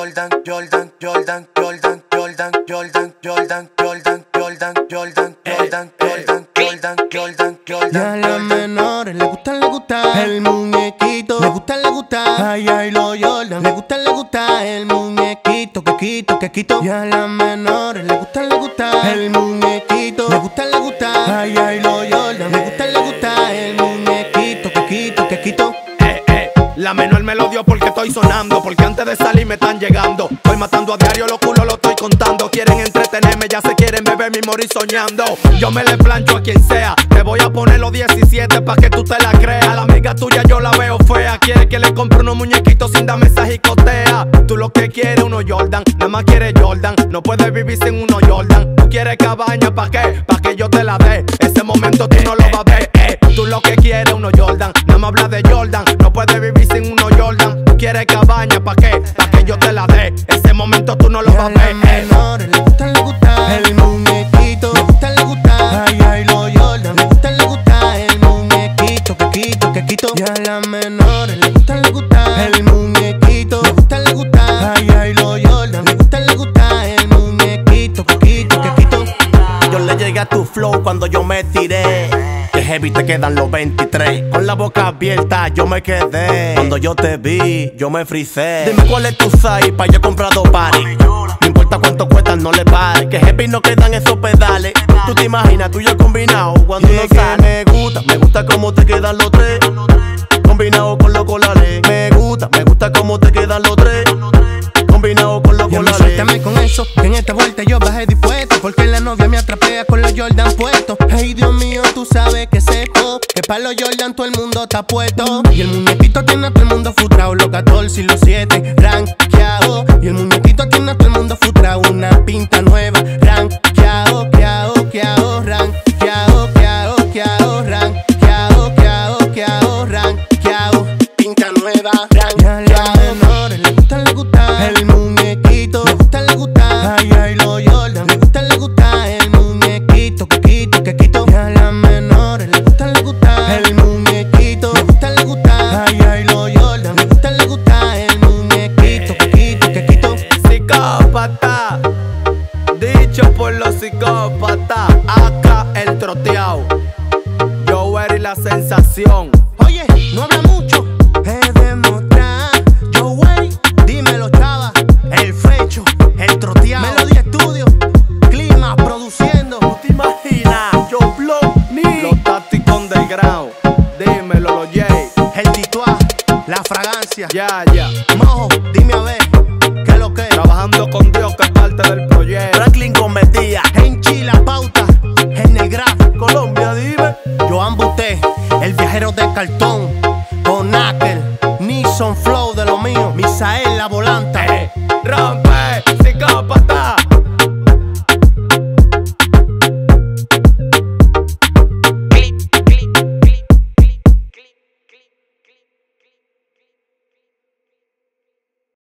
Jordan, Jordan, Jordan, Jordan, Jordan, Jordan, Jordan, Jordan, Jordan, Jordan, Jordan, Jordan, Jordan, Jordan, Jordan. Y a las menores le gusta, le gusta el muñequito. Le gusta, le gusta. Ay, ay, lo Jordan. Le gusta, le gusta el muñequito. Que quito, que quito. Y a las menores le gusta, le gusta el muñequito. Le gusta, le gusta. Ay, La menor me lo dio porque estoy sonando. Porque antes de salir me están llegando. Estoy matando a diario, los culos lo estoy contando. Quieren entretenerme, ya se quieren beber mi morir soñando. Yo me le plancho a quien sea. Te voy a poner los 17 pa' que tú te la creas. La amiga tuya yo la veo fea. Quiere que le compre unos muñequitos sin dar mensaje y cotea. Tú lo que quieres, uno Jordan. Nada más quieres Jordan. No puedes vivir sin uno Jordan. Tú quieres cabaña, ¿pa' qué? Pa' que yo te la dé. Ese momento tú no lo vas a ver. eh. Tú lo que quieres, uno Jordan. Nada más habla de ¿pa' qué? Pa' que yo te la dé. Ese momento tú no lo vas a a las ver. eh. menores le gusta, le gusta el muñequito. Le gusta, le gusta. Ay, ay, lo Jordan. Le gusta, le gusta el muñequito. Que quito, que quito. Y a las menores le gusta, le gusta el muñequito. Le gusta, le gusta. Ay, ay, lo Jordan. Le gusta, le gusta el muñequito. Que quito, que quito. Yo le llegué a tu flow cuando yo me tiré. Heavy te quedan los 23. Con la boca abierta yo me quedé. Cuando yo te vi, yo me frisé. Dime cuál es tu size pa' yo comprar dos pares. No importa cuánto cuestan, no le pares. Que heavy no quedan esos pedales. Tú te imaginas, tú y yo combinado cuando Y no es que sale. Me gusta, me gusta cómo te quedan los tres. Combinado con los colales. Me gusta, me gusta cómo te quedan los tres. Combinado con los colales. suéltame con eso, que en esta vuelta yo bajé dispuesto Porque la novia me atrapea con los Jordan Que para los Jordan todo el mundo está puesto. Y el muñequito tiene a todo el mundo frustrado. Los 14 y los 7 rankeado. Y el muñequito tiene a todo el mundo frustrado. Una pinta nueva, Psicópata, dicho por los psicópatas. Acá el troteado. Yo y la sensación. Oye, no habla mucho. Es demostrar. Yo, wey, dímelo, chava. El fecho, el troteado. Melody Studio. Clima produciendo. ¿Te imaginas? Yo blow me. Los tácticos underground. Dímelo, los Jay. El tituá. La fragancia. Ya, ya. Mojo, dime a ver. ¿Qué es lo que? Trabajando con Dios, que es parte del proyecto. Franklin cometía. En Chile, pauta. En el graf. Colombia, dime. Joan Buté. El viajero de cartón. Con Akel. Nissan Flow de lo mío. Misael la volanta. Rompe